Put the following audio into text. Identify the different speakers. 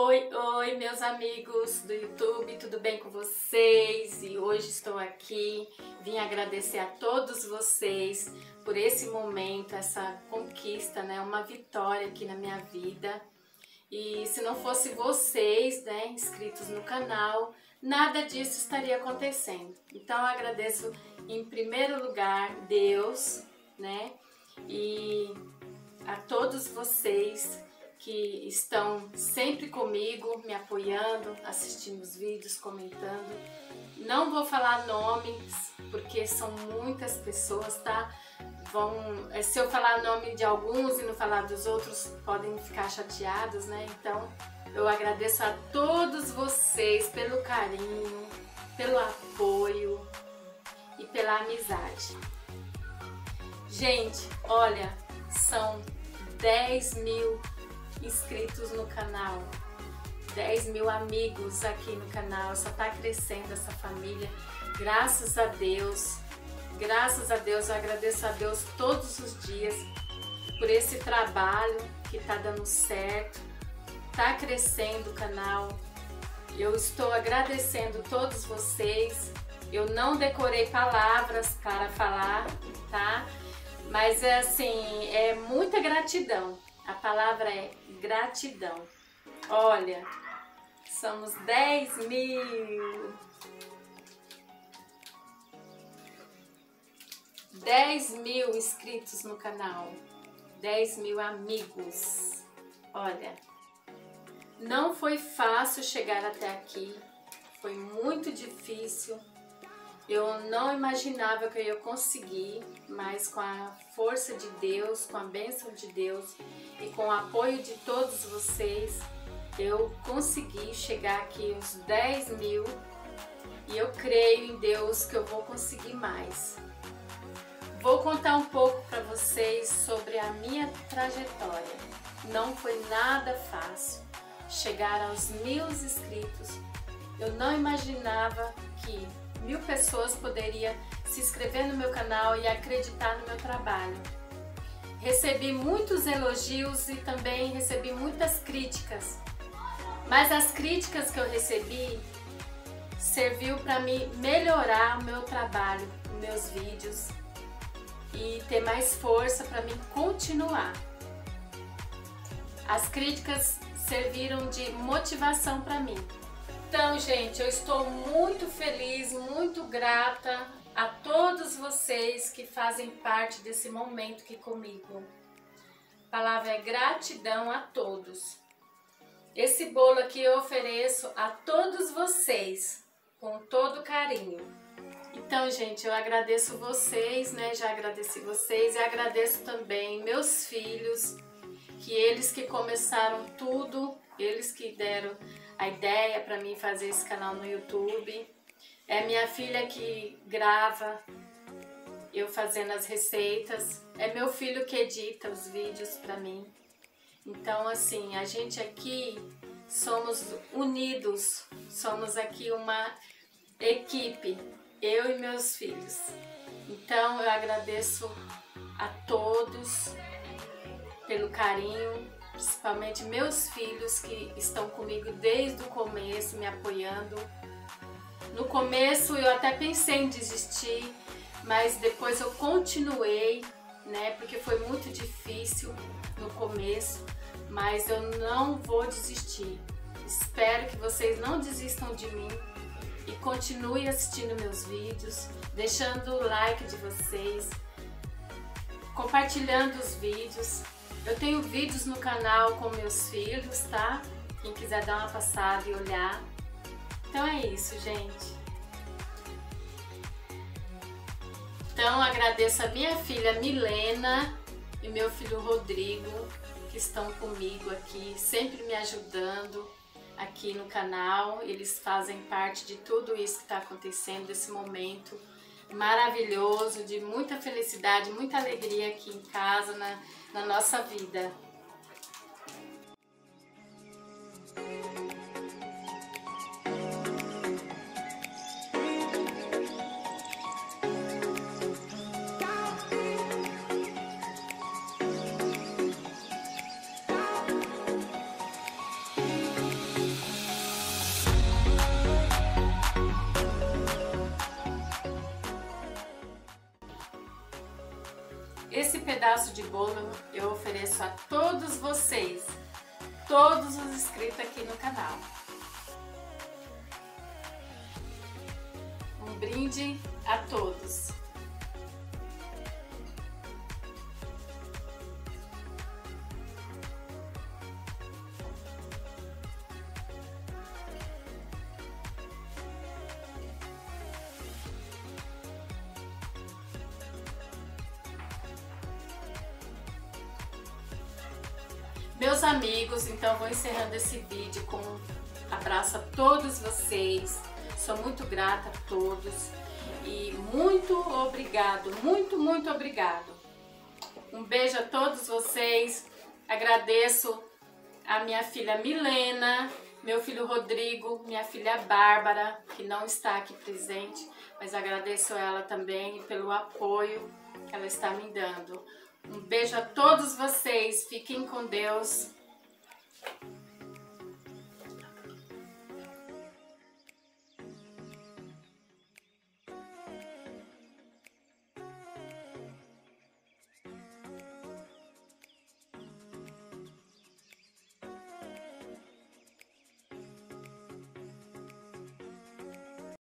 Speaker 1: Oi, oi, meus amigos do YouTube, tudo bem com vocês? E hoje estou aqui, vim agradecer a todos vocês por esse momento, essa conquista, né? Uma vitória aqui na minha vida. E se não fosse vocês, né, inscritos no canal, nada disso estaria acontecendo. Então eu agradeço em primeiro lugar Deus, né? E a todos vocês que estão sempre comigo, me apoiando, assistindo os vídeos, comentando. Não vou falar nomes, porque são muitas pessoas, tá? Vão, eh, se eu falar nome de alguns e não falar dos outros, podem ficar chateados, né? Então, eu agradeço a todos vocês pelo carinho, pelo apoio e pela amizade. Gente, olha, são 10 mil inscritos no canal, 10 mil amigos aqui no canal, só tá crescendo essa família, graças a Deus, graças a Deus, eu agradeço a Deus todos os dias por esse trabalho que tá dando certo, tá crescendo o canal, eu estou agradecendo todos vocês, eu não decorei palavras para falar, tá? Mas é assim, é muita gratidão. A palavra é gratidão. Olha, somos 10 mil. 10 mil inscritos no canal. 10 mil amigos. Olha, não foi fácil chegar até aqui. Foi muito difícil eu não imaginava que eu ia conseguir, mas com a força de Deus, com a bênção de Deus e com o apoio de todos vocês, eu consegui chegar aqui aos 10 mil e eu creio em Deus que eu vou conseguir mais. Vou contar um pouco para vocês sobre a minha trajetória. Não foi nada fácil chegar aos mil inscritos. Eu não imaginava que mil pessoas poderiam se inscrever no meu canal e acreditar no meu trabalho. Recebi muitos elogios e também recebi muitas críticas, mas as críticas que eu recebi serviu para me melhorar o meu trabalho, meus vídeos e ter mais força para mim continuar. As críticas serviram de motivação para mim. Então, gente, eu estou muito feliz, muito grata a todos vocês que fazem parte desse momento aqui comigo. A palavra é gratidão a todos. Esse bolo aqui eu ofereço a todos vocês com todo carinho. Então, gente, eu agradeço vocês, né? Já agradeci vocês e agradeço também meus filhos, que eles que começaram tudo, eles que deram a ideia para mim fazer esse canal no YouTube. É minha filha que grava eu fazendo as receitas. É meu filho que edita os vídeos para mim. Então, assim, a gente aqui somos unidos, somos aqui uma equipe, eu e meus filhos. Então, eu agradeço a todos pelo carinho, principalmente meus filhos que estão comigo desde o começo, me apoiando. No começo eu até pensei em desistir, mas depois eu continuei, né? Porque foi muito difícil no começo, mas eu não vou desistir. Espero que vocês não desistam de mim e continue assistindo meus vídeos, deixando o like de vocês, compartilhando os vídeos, eu tenho vídeos no canal com meus filhos, tá? Quem quiser dar uma passada e olhar. Então é isso, gente. Então agradeço a minha filha Milena e meu filho Rodrigo que estão comigo aqui, sempre me ajudando aqui no canal. Eles fazem parte de tudo isso que está acontecendo, desse momento maravilhoso, de muita felicidade, muita alegria aqui em casa, na, na nossa vida. Bolo eu ofereço a todos vocês, todos os inscritos aqui no canal. Um brinde a todos. Meus amigos, então vou encerrando esse vídeo com um abraço a todos vocês. Sou muito grata a todos e muito obrigado, muito, muito obrigado. Um beijo a todos vocês. Agradeço a minha filha Milena, meu filho Rodrigo, minha filha Bárbara, que não está aqui presente, mas agradeço ela também pelo apoio que ela está me dando. Beijo a todos vocês. Fiquem com Deus.